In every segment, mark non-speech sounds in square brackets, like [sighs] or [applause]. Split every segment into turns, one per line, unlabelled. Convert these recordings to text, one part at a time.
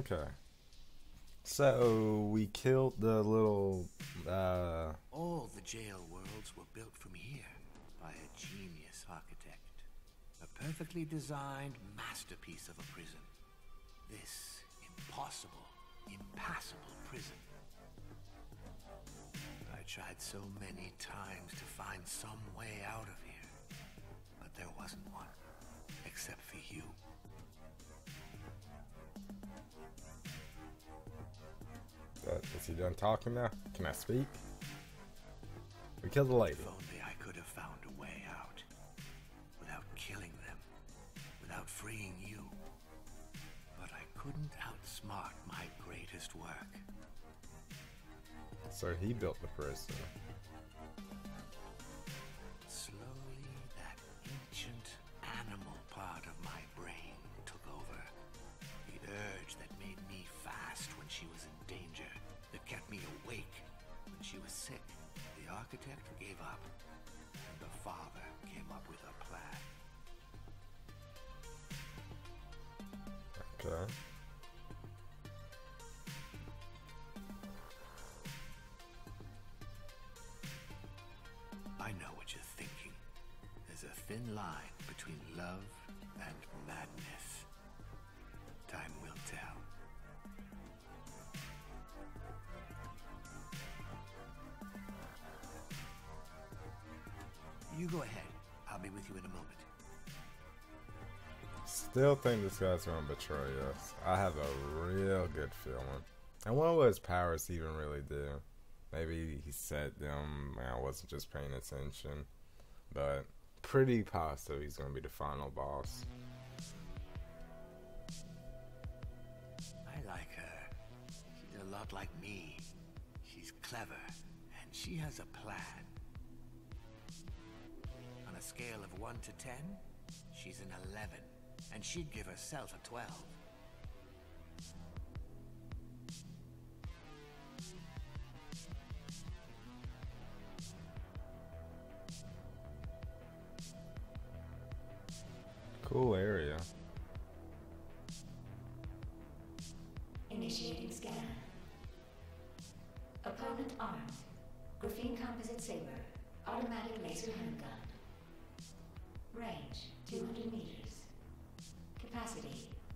Okay. So we killed the little. Uh,
All the jail worlds were built from here by a genius architect. A perfectly designed masterpiece of a prison. This impossible, impassable prison. I tried so many times to find some way out of here, but there wasn't one, except for you.
Is done talking now? Can I speak? We killed the lady.
If only I could have found a way out. Without killing them. Without freeing you. But I couldn't outsmart my greatest work.
So he built the prison.
Line between love and madness. Time will tell. You go ahead. I'll be with you in a moment.
Still think this guy's gonna betray us. I have a real good feeling. I wonder what his powers even really do. Maybe he set them I wasn't just paying attention. But pretty positive he's gonna be the final boss.
I like her. She's a lot like me. She's clever, and she has a plan. On a scale of 1 to 10, she's an 11, and she'd give herself a 12.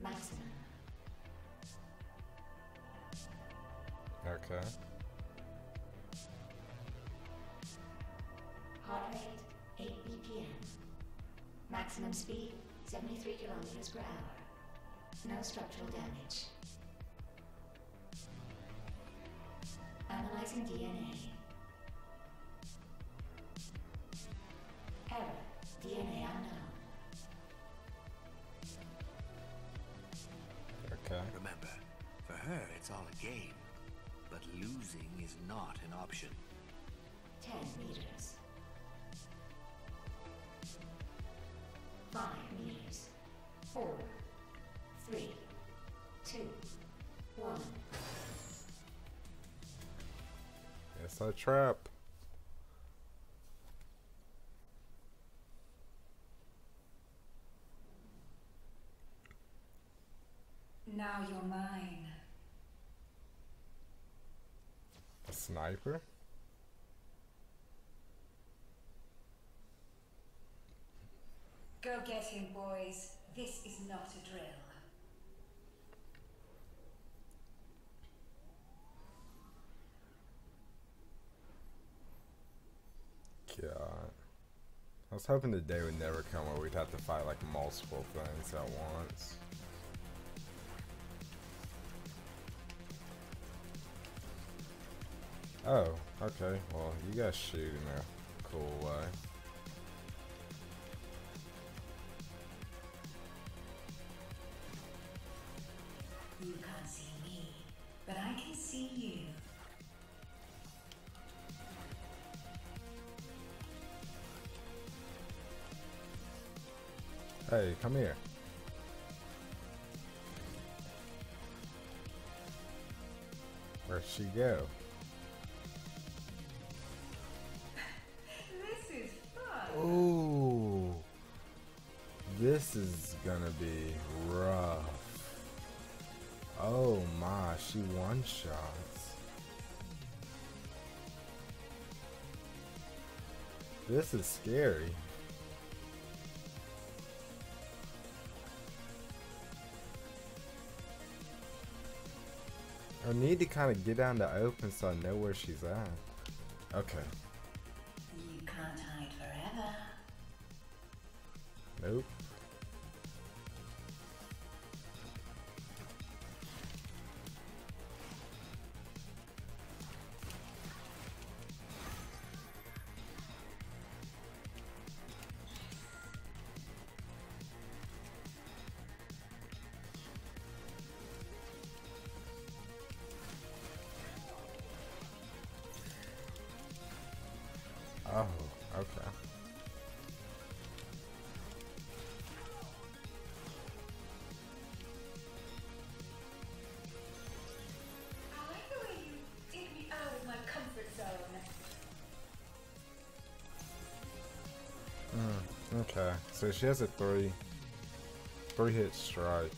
Maximum.
Okay.
Heart rate 8 BPM. Maximum speed 73 kilometers per hour. No structural damage. Analyzing DNA. 4, 3, 2, 1.
It's a trap.
Now you're mine.
A sniper?
Go get him, boys. This is not a drill.
God. I was hoping the day would never come where we'd have to fight like multiple things at once. Oh, okay. Well, you guys shoot in a cool way. Hey, come here. Where'd she go? [sighs]
This is fun.
Ooh. This is gonna be rough. Oh my, she one shots. This is scary. I need to kind of get down to open so I know where she's at. Okay.
You can't hide forever.
Nope. Okay, so she has a three, three hit strike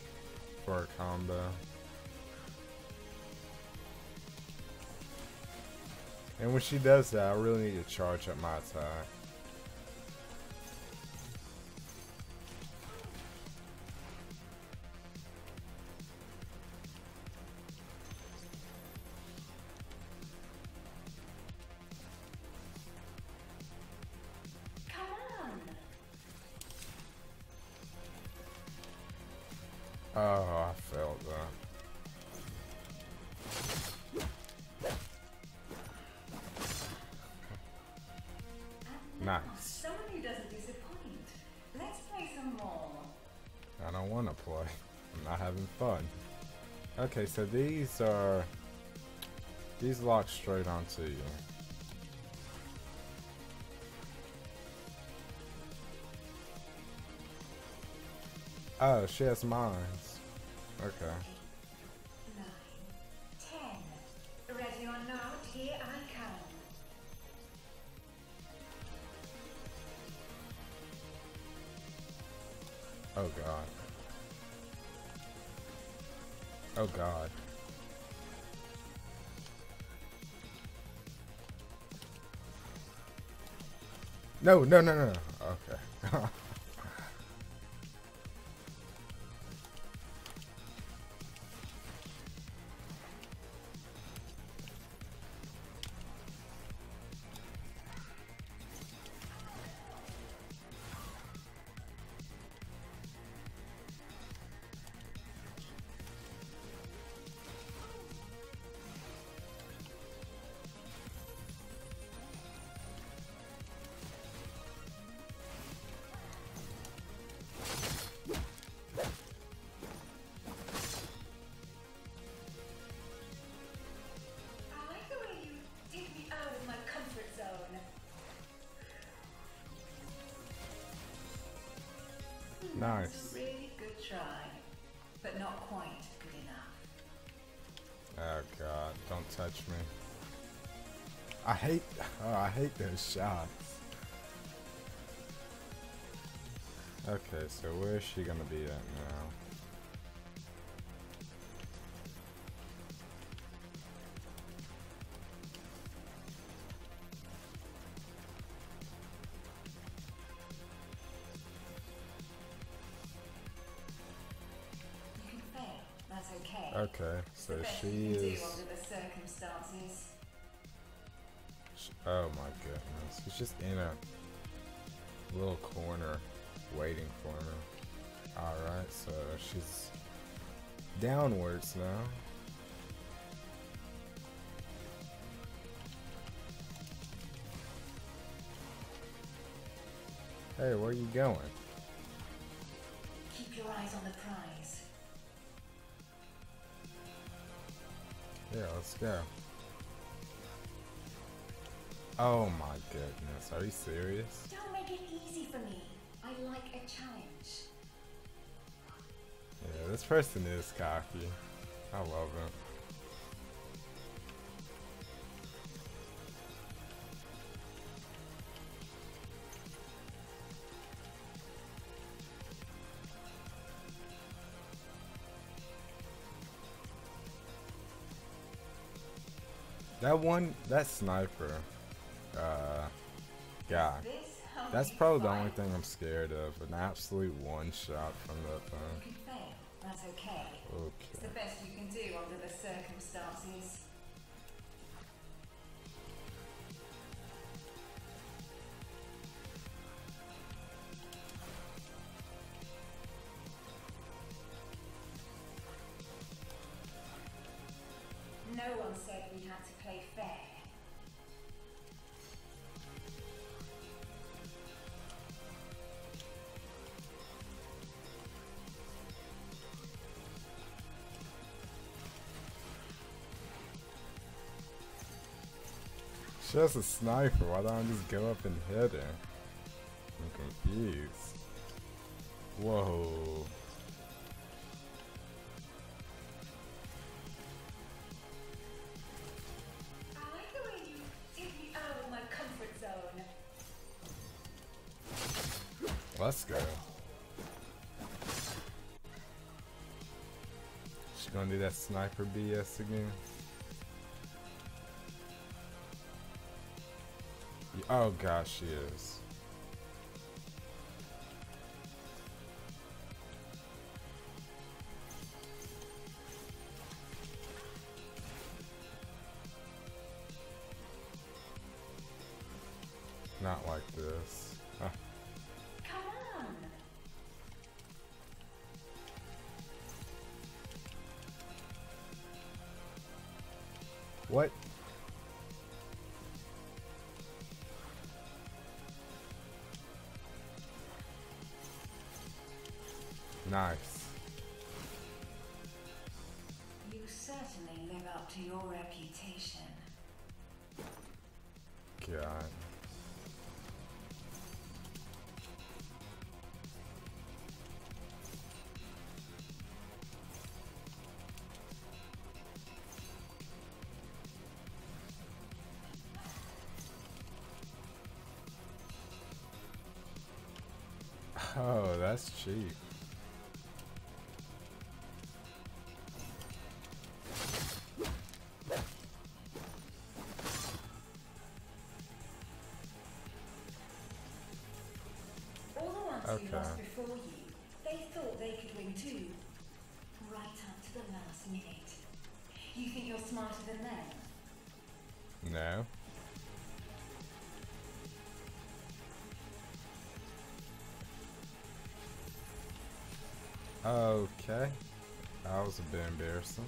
for a combo. And when she does that, I really need to charge up my attack. Okay, so these are these lock straight onto you. Oh, she has mines. Okay.
Nine. Ten. Ready or not, here I come.
Oh god. Oh god. No, no, no, no. no. Okay. [laughs] nice.
a really good try, but not quite good enough.
Oh god, don't touch me. I hate oh, I hate those shots. Okay, so where is she gonna be at now? So
the best
she
you can
is.
do under the circumstances.
Oh my goodness, she's just in a little corner waiting for me. Alright, so she's downwards now. Hey, where are you going?
Keep your eyes on the prize.
Yeah, let's go. Oh my goodness, are you serious?
Don't make it easy for me. I like a challenge.
Yeah, this person is cocky. I love him. That one, that sniper, uh, guy. That's probably the only thing I'm scared of. An absolute one shot from that thing.
That's okay. It's the best you can do under the circumstances.
She has a sniper. Why don't I just go up and hit her? I'm confused. Whoa.
I like the way you take me out of my comfort zone.
Let's go. She gonna do that sniper BS again? Oh gosh, she is. Not like this.
Come on.
What? Nice.
You certainly live up to your reputation.
God. Oh, that's cheap.
Smarter than them?
No. Okay. That was a bit embarrassing.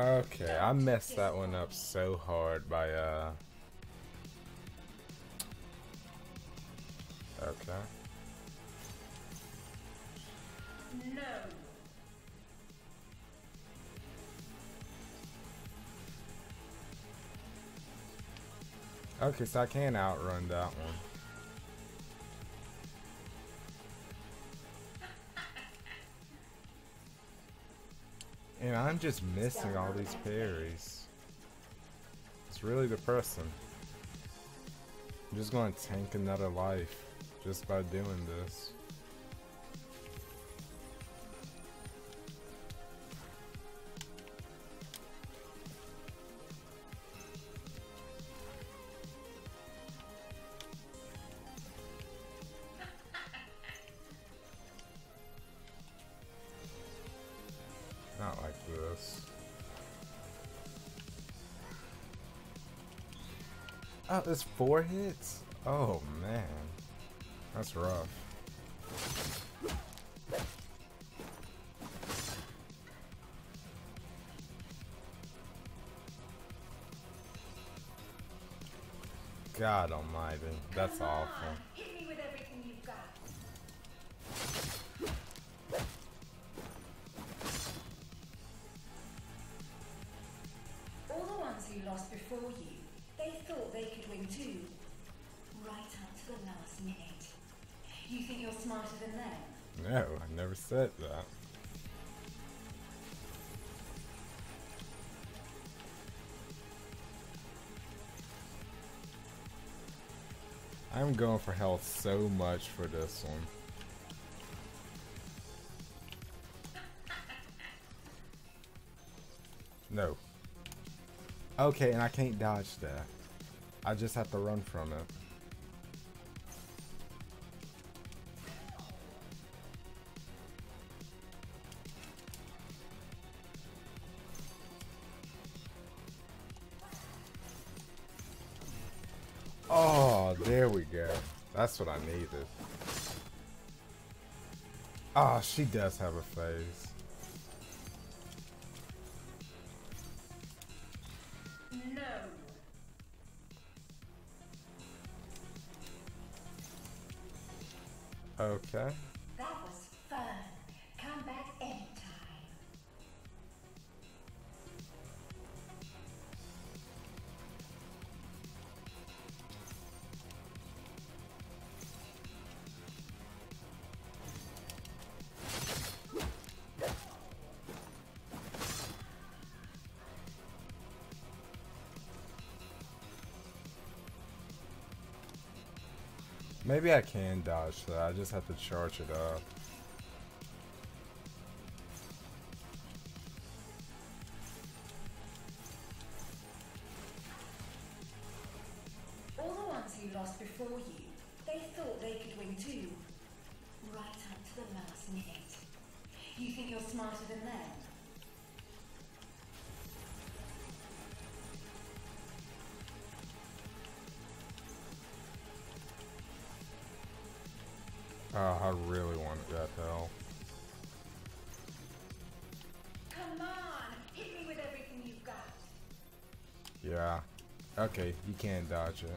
Okay, I messed that one up so hard by uh Okay.
No.
Okay, so I can outrun that one. And I'm just missing all these parries. It's really depressing. I'm just going to tank another life just by doing this. Oh, it's four hits? Oh man. That's rough. God almighty. That's
Come
awful.
on, hit me with everything you've got. All the ones who lost before you, of a name?
No, I never said that. I'm going for health so much for this one. No. Okay, and I can't dodge that. I just have to run from it. Needed. Ah, oh, she does have a face.
No.
Okay. Maybe I can dodge that. I just have to charge it up.
All the ones who lost before you, they thought they could win too. Right up to the last minute. You think you're smarter than them?
Okay, you can't dodge it.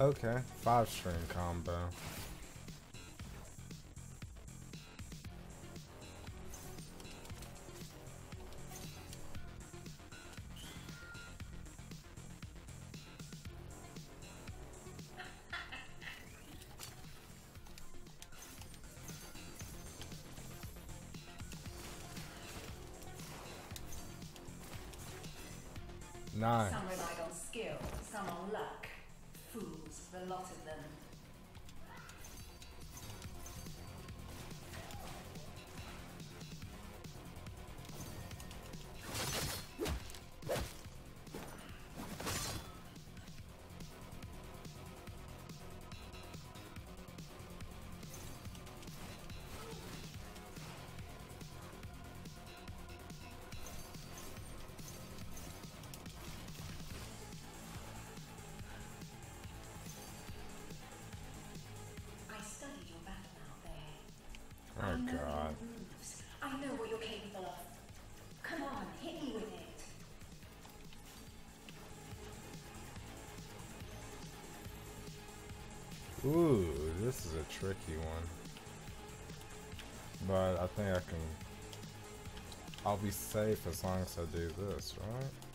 Okay, five string combo. God.
I know what you're capable of. Come on, hit me with it.
Ooh, this is a tricky one. But I think I can... I'll be safe as long as I do this, right?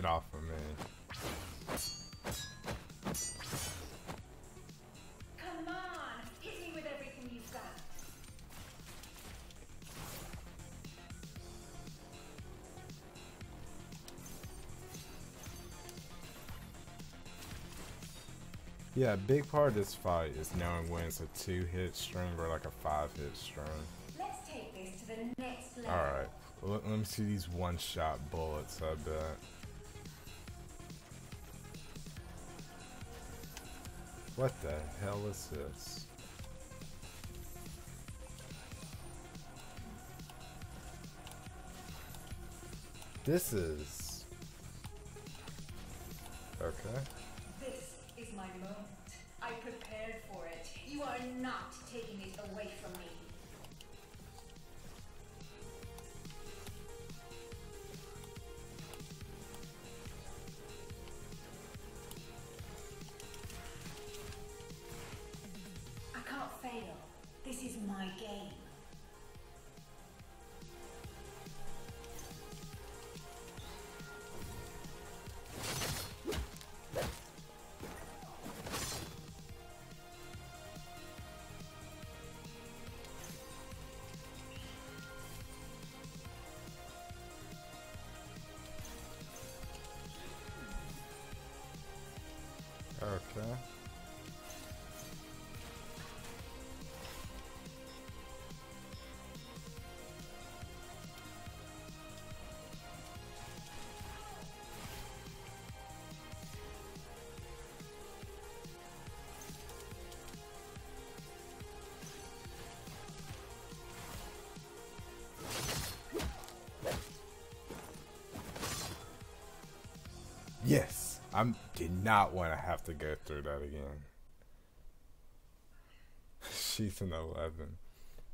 Get off of me.
Come on, hit me with everything you've got.
Yeah, a big part of this fight is knowing when it's a two hit string or like a five hit string.
Let's take this to the next level.
Alright, let, let me see these one shot bullets, I bet. What the hell is this? This is Okay.
This is my moment. I prepared for it. You are not taking it away from me.
Yes, I did not want to have to go through that again. [laughs] She's an 11.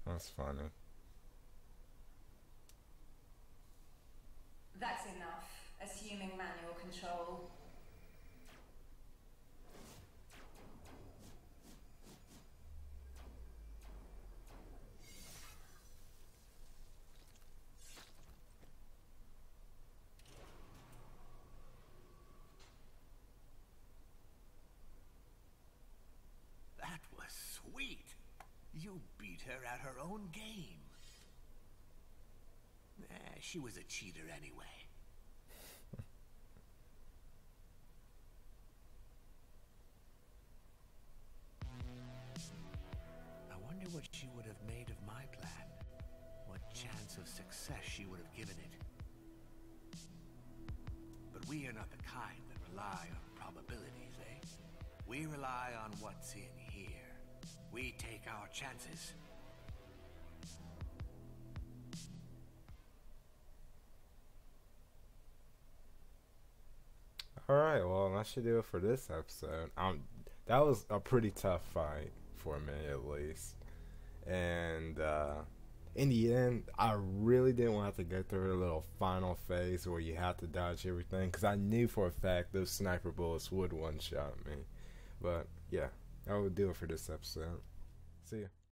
That's funny.
That's enough. Assuming manual control.
That was sweet. You beat her at her own game. Eh, she was a cheater anyway. [laughs] I wonder what she would have made of my plan. What chance of success she would have given it. But we are not the kind that rely on probabilities, eh? We rely on what's in here. We take our chances.
All right, well, that should do it for this episode. Um, that was a pretty tough fight for me, at least. And uh, in the end, I really didn't want to go through the little final phase where you have to dodge everything because I knew for a fact those sniper bullets would one shot me. But yeah, that would do it for this episode. See ya.